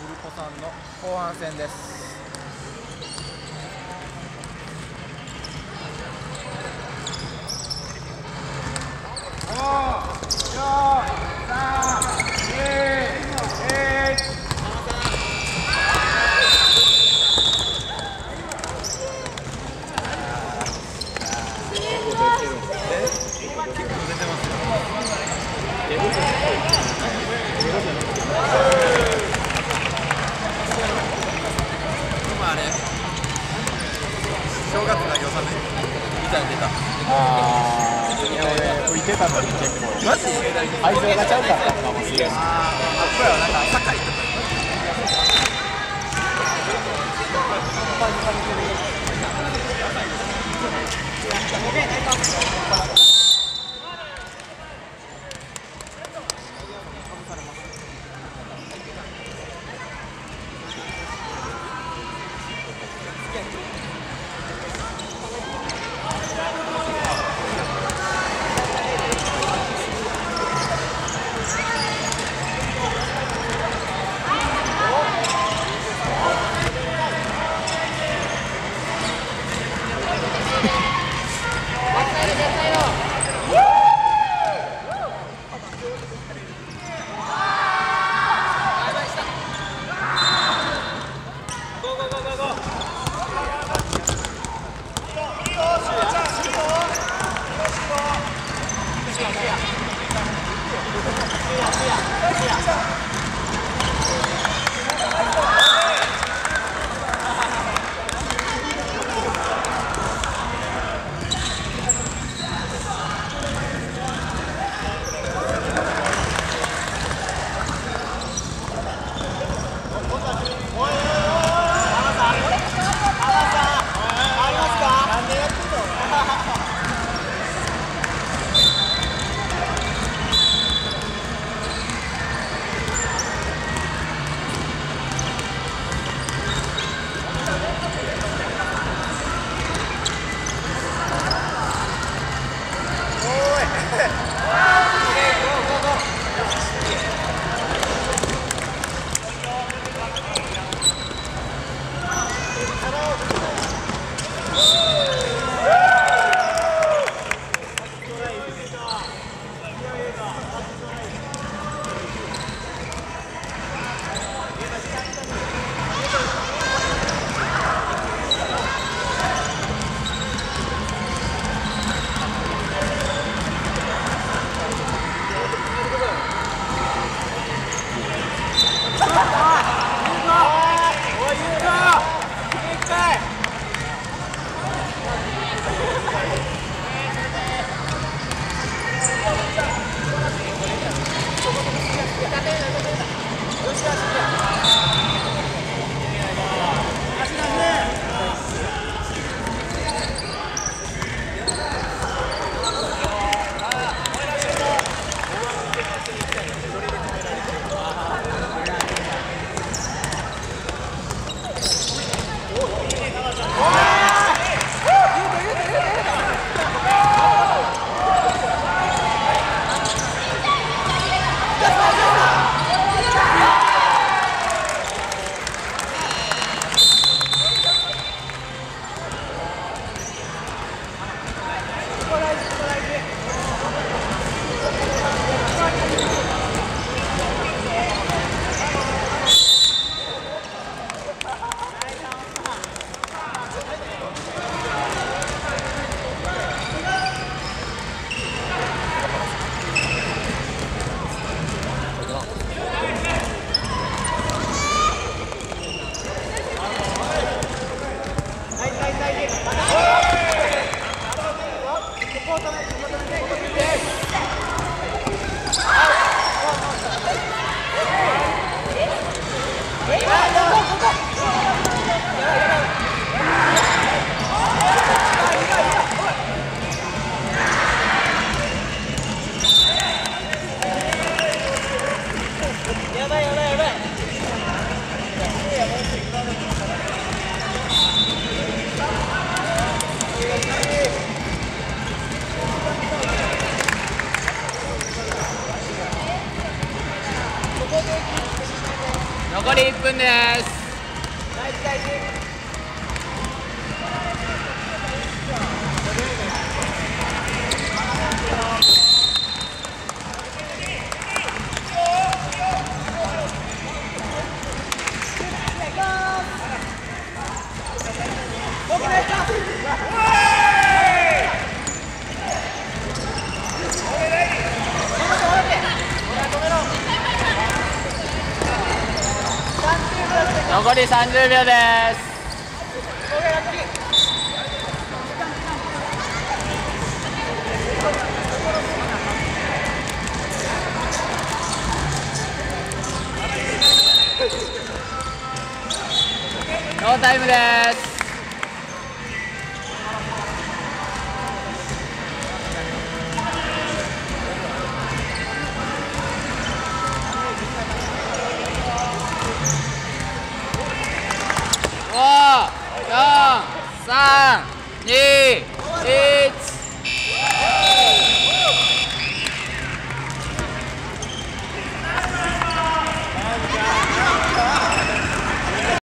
ブルコさんの後半戦です今あれ正月投げ納めみたいに出たあー。いや俺吹いてたのに結構。マジ愛情がちゃうかったのかもしれない。ああこれはなんか酒井とか Amen. 残り1分です。残り30秒です。ノータイムです。3, 2, 1.